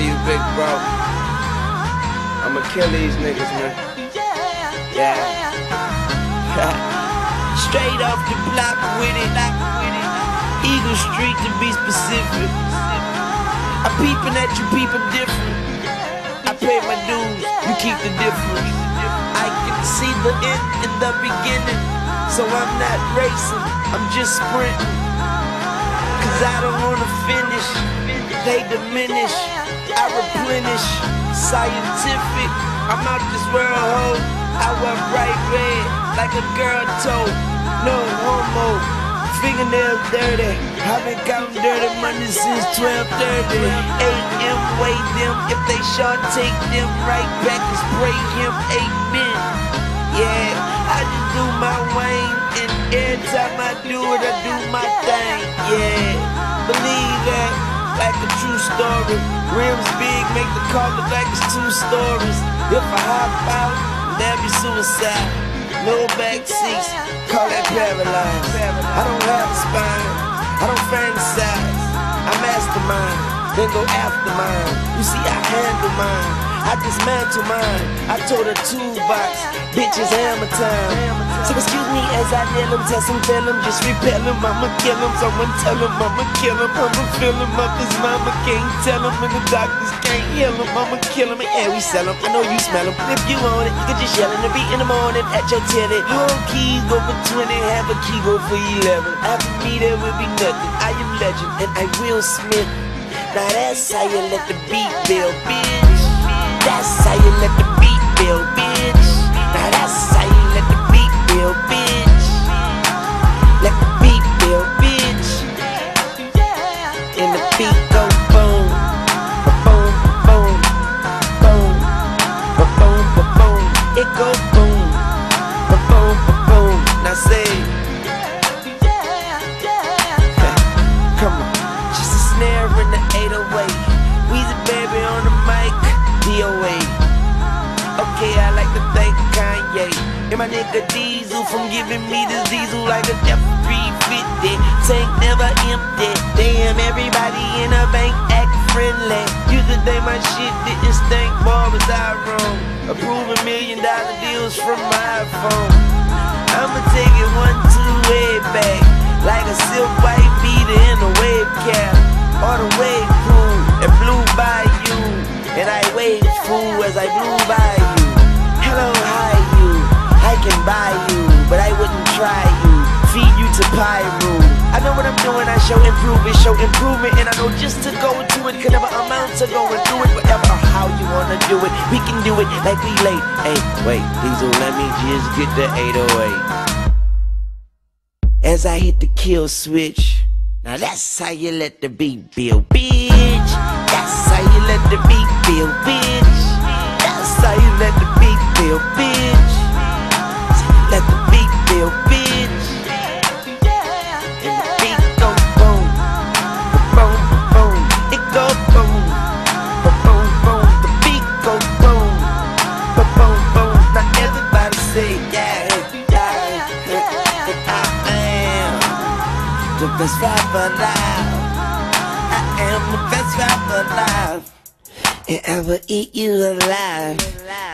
See you, big bro. I'ma kill these niggas, man. Yeah. Straight off the block with it. Eagle Street to be specific. I peeping at you, people different. I pay my dues, you keep the difference. I can see the end in the beginning, so I'm not racing, I'm just sprinting. Cause I don't wanna finish, they diminish, I replenish. Scientific, I'm out this world, ho. I wear bright red, like a girl toe. No homo, fingernails dirty. I've been counting dirty money since 12:30 a.m. Weigh them if they short, take them right back and spray him. Amen. Yeah, I just do my Wayne, and every time I do it, I do my thing. Yeah, believe a true story. Rims big, make the look like it's two stories. If I hop out, that'd be suicide. No back seats, call that paralyzed. I don't have a spine, I don't fantasize. I mastermind, then go after mine. You see, I handle mine. I dismantle mine. I told her toolbox, bitches hammer time. So excuse me as I nail him, test him, tell him, just repel him. I'ma kill him, someone tell him, I'ma kill him. I'ma fill him up, his mama can't tell him, and the doctors can't heal him. I'ma kill him, and we sell him. I know you smell him. If you want it, you can just yell in the beat in the morning at your titty. Whole keys go for 20, half a key go for 11. After me, there will be nothing. I am legend, and I will Smith. Now that's how you let the beat build, bitch. That's how you let the beat build, bitch. Now that's how you let the beat build, bitch. Let the beat build, bitch. And the beat go boom, ba-boom, ba-boom, boom, ba-boom, ba-boom. It go boom, ba-boom, ba-boom. Now say, come on, just a snare in the 808. DOA. Okay, I like to thank Kanye and my nigga Deezle from giving me this diesel like a F350. Tank never empty. Damn, everybody in the bank act friendly. You could think my shit didn't stink, boy, was I wrong? Approving million dollar deals from my phone. I'ma take it one, two, way back. Like a silk white beater in a wave cap. Or the wave pool blew by you. Hello, hi you. I can buy you, but I wouldn't try you. Feed you to Pyro. I know what I'm doing, I show improvement, show improvement, and I know just to go into it could never amount to going through it, whatever how you wanna do it. We can do it like we late. Hey, wait, please don't let me just get the 808. As I hit the kill switch, now that's how you let the beat build, bitch. That's how you let the beat build, bitch. How you let the beat build, bitch. Let the beat build, bitch. And the beat go boom, boom, boom. It go boom, boom, boom. The beat go boom, boom, boom. Now everybody say yeah, yeah. I am the best rapper alive. I am the best rapper alive. And I will eat you alive.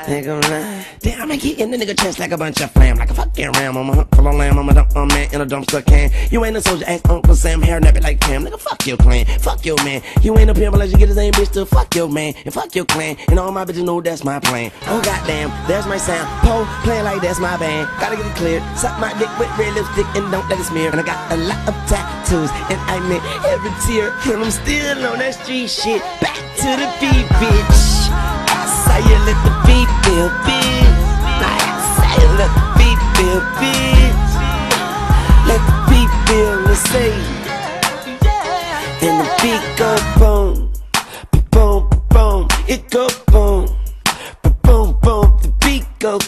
Gonna lie. Damn, I get in the nigga chest like a bunch of flam. Like a fucking ram. I'm a hunt full of lamb. I'm a dump a man in a dumpster can. You ain't a soldier, ask Uncle Sam. Hair nappy like Cam. Nigga, fuck your clan. Fuck your man. You ain't a pimp unless you get his name, bitch, to fuck your man. And fuck your clan. And all my bitches know that's my plan. Oh, goddamn, there's my sound. Poe, playing like that's my band. Gotta get it clear. Suck my dick with red lipstick and don't let it smear. And I got a lot of tattoos. And I meant every tear. And I'm still on that street shit. Back to the beat, bitch. How you let the beat feel, bitch. That's how you let the beat feel, bitch. Let the beat feel, let's say. And the beat go boom, boom, boom. It go boom, boom, boom. The beat go